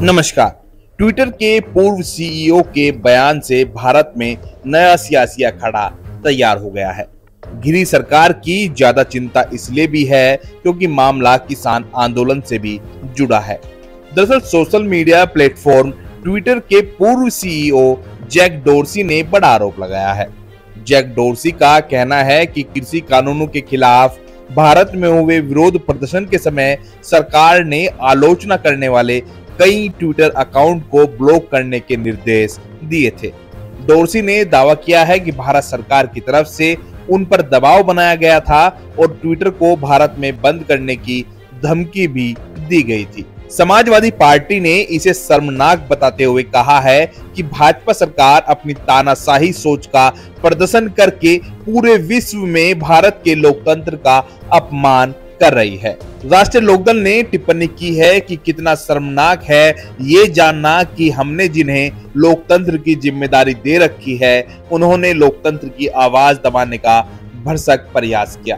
नमस्कार। ट्विटर के पूर्व सीईओ के बयान से भारत में नया सियासी अखाड़ा तैयार हो गया है। गिरी सरकार की ज़्यादा चिंता इसलिए भी है क्योंकि मामला किसान आंदोलन से भी जुड़ा है। दरअसल सोशल मीडिया प्लेटफॉर्म ट्विटर के पूर्व सीईओ जैक डोरसी ने बड़ा आरोप लगाया है। जैक डोरसी का कहना है कि कृषि कानूनों के खिलाफ भारत में हुए विरोध प्रदर्शन के समय सरकार ने आलोचना करने वाले कई ट्विटर अकाउंट को ब्लॉक करने के निर्देश दिए थे। डोरसी ने दावा किया है कि भारत सरकार की तरफ़ से उन पर दबाव बनाया गया था और ट्विटर को भारत में बंद करने की धमकी भी दी गई थी। समाजवादी पार्टी ने इसे शर्मनाक बताते हुए कहा है कि भाजपा सरकार अपनी तानाशाही सोच का प्रदर्शन करके पूरे विश्व में भारत के लोकतंत्र का अपमान कर रही है। राष्ट्रीय लोकदल ने टिप्पणी की है कि कितना शर्मनाक है ये जानना कि हमने जिन्हें लोकतंत्र की ज़िम्मेदारी दे रखी है, उन्होंने लोकतंत्र की आवाज़ दबाने का भरसक प्रयास किया।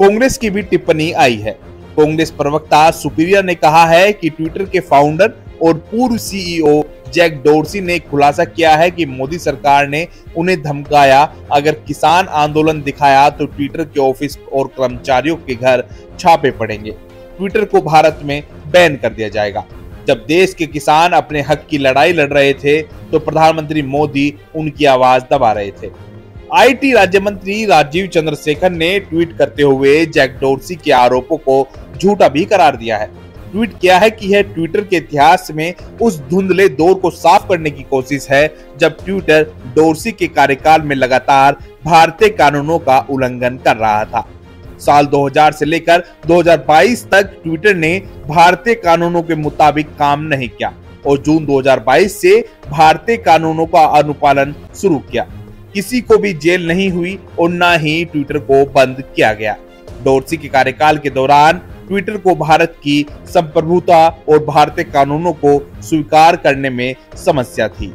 कांग्रेस की भी टिप्पणी आई है। कांग्रेस प्रवक्ता सुपीरिया ने कहा है कि ट्विटर के फाउंडर और पूर्व सीईओ जैक डोरसी ने खुलासा किया है कि मोदी सरकार ने उन्हें धमकाया। अगर किसान आंदोलन दिखाया तो ट्विटर के ऑफ़िस और कर्मचारियों के घर छापे पड़ेंगे। ट्विटर को भारत में बैन कर दिया जाएगा। जब देश के किसान अपने हक की लड़ाई लड़ रहे थे तो प्रधानमंत्री मोदी उनकी आवाज़ दबा रहे थे। आईटी राज्य मंत्री राजीव चंद्रशेखर ने ट्वीट करते हुए जैक डोरसी के आरोपों को झूठा भी करार दिया है। ट्वीट किया है कि यह ट्विटर के इतिहास में उस धुंधले दौर को साफ़ करने की कोशिश है, जब ट्विटर डोरसी के कार्यकाल में लगातार भारतीय कानूनों का उल्लंघन कर रहा था। साल 2000 से लेकर 2022 तक ट्विटर ने भारतीय कानूनों के मुताबिक काम नहीं किया और जून 2022 से भारतीय कानूनों का अनुपालन शुरू किया। किसी को भी जेल नहीं हुई और न ही ट्विटर को बंद किया गया। डोरसी के कार्यकाल के दौरान ट्विटर को भारत की संप्रभुता और भारतीय कानूनों को स्वीकार करने में समस्या थी।